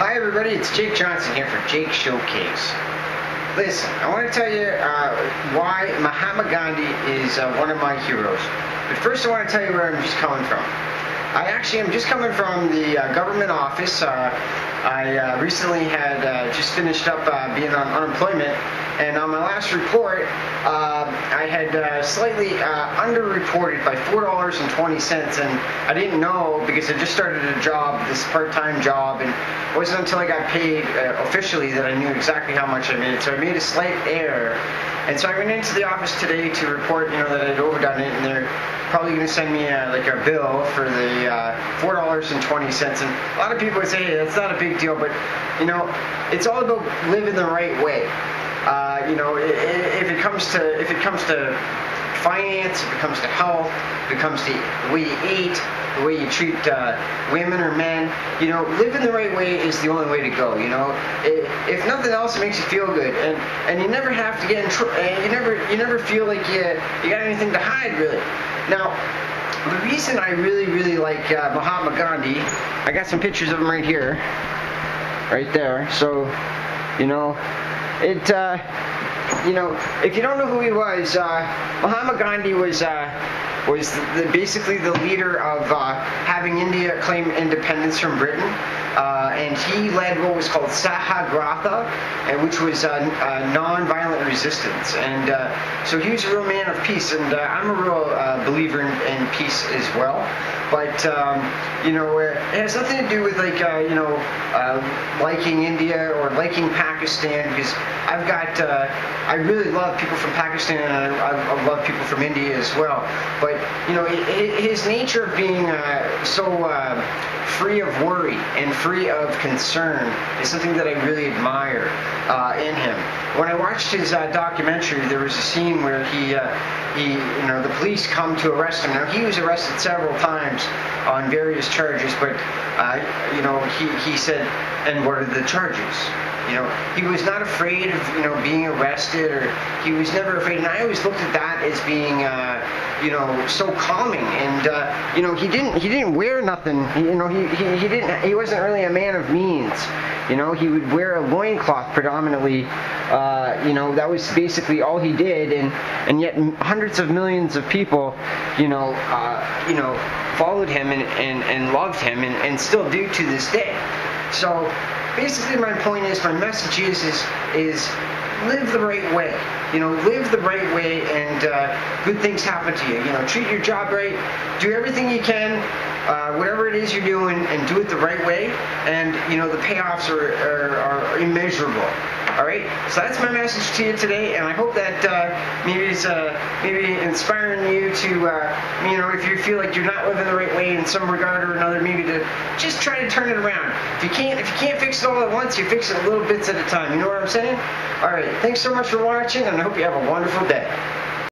Hi everybody, it's Jake Johnston here for Jake's Showcase. Listen, I want to tell you uh, why Mahatma Gandhi is uh, one of my heroes. But first I want to tell you where I'm just coming from. I actually am just coming from the uh, government office. Uh, I uh, recently had uh, just finished up being on unemployment, and on my last report, uh, I had uh, slightly uh, underreported by four dollars and I didn't know because I just started a job, this part-time job, and it wasn't until I got paid uh, officially that I knew exactly how much I made. So I made a slight error, and so I went into the office today to report, you know, that I'd overdone it, and they're probably going to send me a, like a bill for the uh, four dollars and twenty cents. And a lot of people would say hey, that's not a big deal, but you know, it's all about living the right way. Uh, you know, if it comes to if it comes to finance, if it comes to health, if it comes to the way you eat, the way you treat uh, women or men, you know, living the right way is the only way to go. You know, if nothing else, it makes you feel good, and and you never have to get in trouble. You never you never feel like you you got anything to hide really. Now, the reason I really really like uh, Mahatma Gandhi, I got some pictures of him right here, right there. So, you know, it. Uh, you know, if you don't know who he was, uh, Mahatma Gandhi was uh, was the, basically the leader of uh, having India claim independence from Britain, uh, and he led what was called Satyagraha, and which was non-violent resistance. And uh, so he was a real man of peace, and uh, I'm a real believer in, in peace as well. But um, you know, it has nothing to do with like you know liking India or liking Pakistan because I've got I really love people from Pakistan and I, I love people from India as well. But you know, his nature of being uh, so uh, free of worry and free of concern is something that I really admire uh, in him. When I watched his uh, documentary, there was a scene where he uh, he you know the police come to arrest him. Now he was arrested several times on various charges, but uh, you know he he said, and what are the charges? You know, he was not afraid of you know being arrested, or he was never afraid. And I always looked at that as being uh, you know so calming. And uh, you know, he didn't he didn't wear nothing. He, you know, he, he he didn't he wasn't really a man of means. You know, he would wear a loincloth predominantly. Uh, you know, that was basically all he did, and and yet hundreds of millions of people, you know, uh, you know, followed him and, and, and loved him, and, and still do to this day. So basically, my point is, my message is is is live the right way. You know, live the right way, and uh, good things happen to you. You know, treat your job right, do everything you can, uh, whatever it is you're doing, and do it the right way. And you know, the payoffs are are, are immeasurable. All right, so that's my message to you today, and I hope that uh, maybe it's uh, maybe inspiring you to, uh, you know, if you feel like you're not living the right way in some regard or another, maybe to just try to turn it around. If you can't, if you can't fix it all at once, you fix it little bits at a time. You know what I'm saying? All right, thanks so much for watching, and I hope you have a wonderful day.